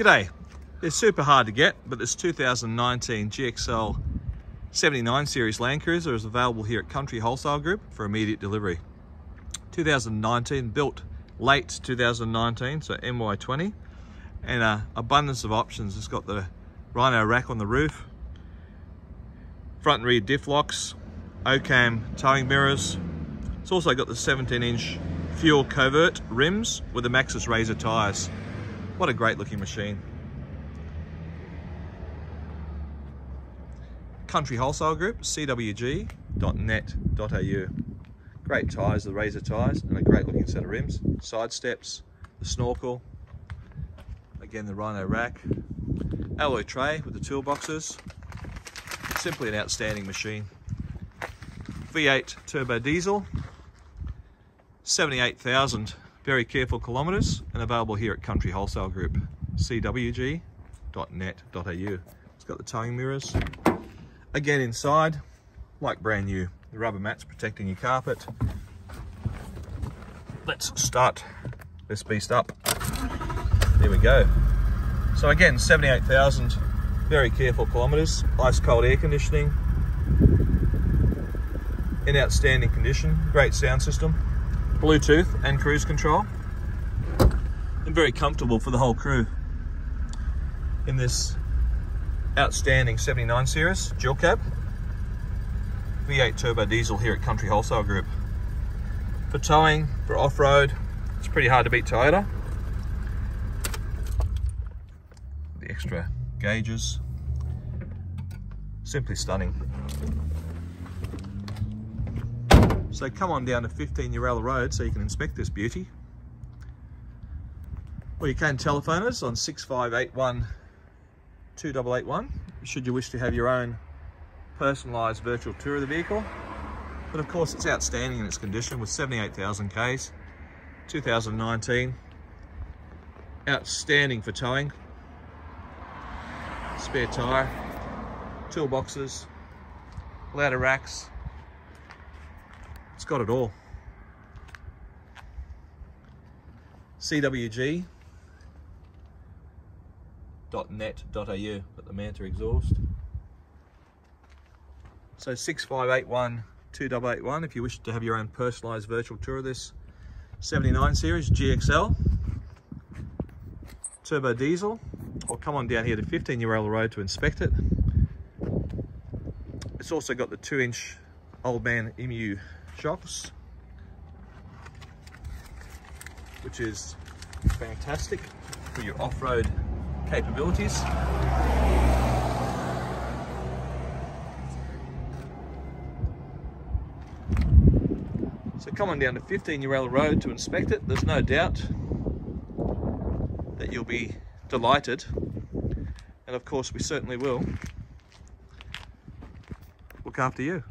G'day. They're super hard to get, but this 2019 GXL 79 Series Land Cruiser is available here at Country Wholesale Group for immediate delivery. 2019, built late 2019, so MY20, and uh, abundance of options. It's got the Rhino rack on the roof, front and rear diff locks, OCAM towing mirrors. It's also got the 17 inch fuel covert rims with the Maxxis Razor tyres. What a great looking machine. Country Wholesale Group, cwg.net.au. Great tyres, the Razor tyres, and a great looking set of rims. Side steps, the snorkel, again the Rhino rack, alloy tray with the toolboxes. Simply an outstanding machine. V8 turbo diesel, 78,000 very careful kilometres and available here at Country Wholesale Group, cwg.net.au. It's got the towing mirrors. Again inside, like brand new. The rubber mats protecting your carpet. Let's start this beast up. There we go. So again, 78,000 very careful kilometres, ice cold air conditioning, in outstanding condition, great sound system, Bluetooth and cruise control, and very comfortable for the whole crew in this outstanding 79 series dual cab V8 turbo diesel here at Country Wholesale Group. For towing, for off-road, it's pretty hard to beat Toyota. The extra gauges, simply stunning. So come on down to 15 Uralla Road so you can inspect this beauty. Or you can telephone us on 6581 2881 should you wish to have your own personalised virtual tour of the vehicle. But of course it's outstanding in its condition with 78,000 Ks, 2019. Outstanding for towing. Spare tyre, toolboxes, ladder racks, it's got it all. CWG.net.au at the Manta exhaust. So 6581 2881 if you wish to have your own personalised virtual tour of this 79 series GXL turbo diesel or come on down here to 15 Uralla Road to inspect it. It's also got the 2 inch old man emu shocks, which is fantastic for your off-road capabilities. So come on down to 15 Uralla Road to inspect it. There's no doubt that you'll be delighted. And of course we certainly will look after you.